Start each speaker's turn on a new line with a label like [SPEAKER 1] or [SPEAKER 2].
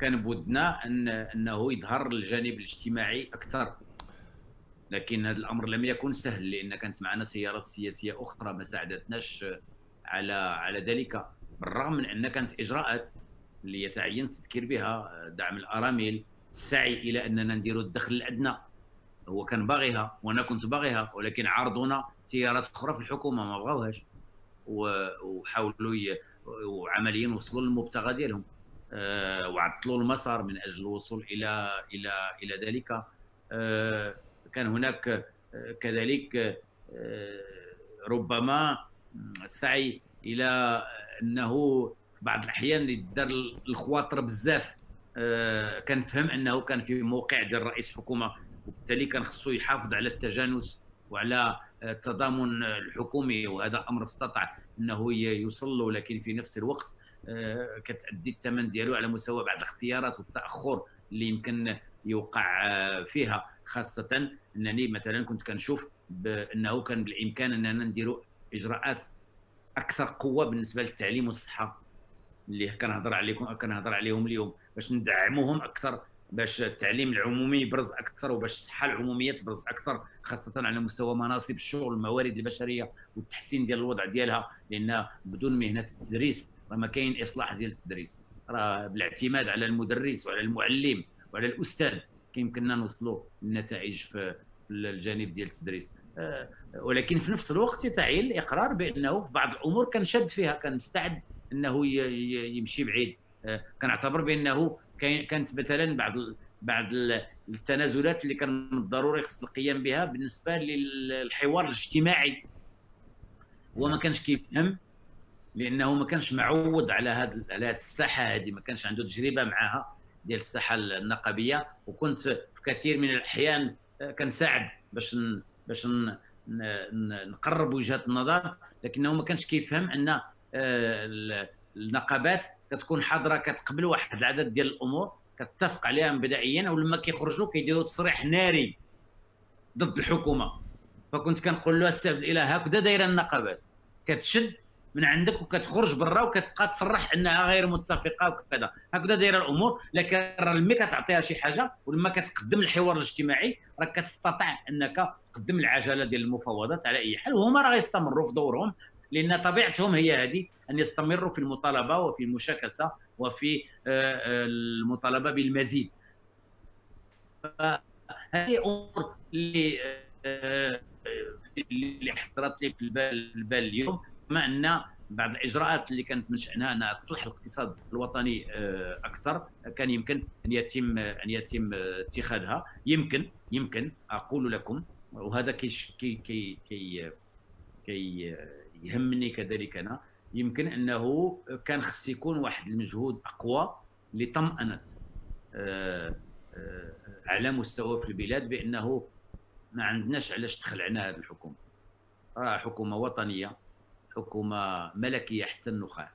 [SPEAKER 1] كان بودنا أن أنه يظهر الجانب الاجتماعي أكثر. لكن هذا الأمر لم يكن سهل لأن كانت معنا تيارات سياسية أخرى ما ساعدتناش على على ذلك. بالرغم من أن كانت إجراءات اللي يتعين التذكير بها دعم الأرامل السعي إلى أننا نديروا الدخل الأدنى. هو كان باغيها وأنا كنت باغيها ولكن عارضونا تيارات أخرى في الحكومة ما بغاوهاش وحاولوا وعمليا وصلوا للمبتغى ديالهم. وعطلوا المسار من أجل الوصول إلى إلى إلى ذلك. أه كان هناك أه كذلك ربما السعي إلى أنه بعض الأحيان يدار الخواطر بزاف. أه كان فهم أنه كان في موقع ديال رئيس حكومة وبالتالي كان خصو يحافظ على التجانس وعلى التضامن الحكومي وهذا أمر استطاع أنه يوصل له لكن في نفس الوقت آه، كتأدي الثمن ديالو على مستوى بعض الاختيارات والتأخر اللي يمكن يوقع آه، فيها. خاصة أنني مثلا كنت كنشوف بأنه كان بالإمكان أننا نديروا إجراءات أكثر قوة بالنسبة للتعليم والصحة اللي كنهضر عليكم كنهضر عليهم اليوم باش ندعموهم أكثر باش التعليم العمومي يبرز أكثر وباش الصحة العمومية تبرز أكثر خاصة على مستوى مناصب الشغل الموارد البشرية والتحسين ديال الوضع ديالها لأن بدون مهنة التدريس راه ما كاين إصلاح ديال التدريس. راه بالاعتماد على المدرس وعلى المعلم وعلى الأستاذ كيمكننا نوصلوا للنتائج في الجانب ديال التدريس. آه، ولكن في نفس الوقت يتعين الإقرار بأنه في بعض الأمور كان شد فيها كان مستعد أنه يمشي بعيد. آه، كنعتبر بأنه كانت مثلا بعض بعض التنازلات اللي كان من الضروري خص القيام بها بالنسبة للحوار الاجتماعي. هو ما كانش كيفهم لأنه ما كانش معود على هذه على هذه الساحة هذه ما كانش عنده تجربة معها ديال الساحة النقابية. وكنت في كثير من الأحيان آه، كنساعد باش باش نقرب وجهات النظر. لكنه ما كانش كيفهم أن آه، النقابات كتكون حاضرة كتقبل واحد العدد ديال الأمور كتفق عليها بدائيا ولما كيخرجوا كيديروا تصريح ناري ضد الحكومة. فكنت كنقول له أستاذ الإله هكذا دايرة النقابات. كتشد من عندك وكتخرج برا وكتبقى تصرح إنها غير متفقة وكذا. هكذا دايرة الأمور. لكن لما كتعطيها شي حاجة ولما كتقدم الحوار الاجتماعي راك كتستطيع إنك تقدم العجلة ديال المفاوضات على أي حال. وهما راه غيستمروا في دورهم. لأن طبيعتهم هي هذه أن يستمروا في المطالبة وفي المشاكسه وفي آه، آه، المطالبة بالمزيد. هذه أمور اللي آه، اللي حضرت لي في البال اليوم. بما أن بعض الإجراءات اللي كانت من شانها أنها تصلح الاقتصاد الوطني أكثر كان يمكن أن يتم أن يتم اتخاذها. يمكن يمكن أقول لكم وهذا كي كي كي كي يهمني كذلك أنا يمكن أنه كان خص يكون واحد المجهود أقوى لطمأنة آه، آه، على مستوى في البلاد بأنه ما عندناش علاش تخلعنا هذه الحكومة. راه حكومة وطنية حكومة ملكية حتى النخاع.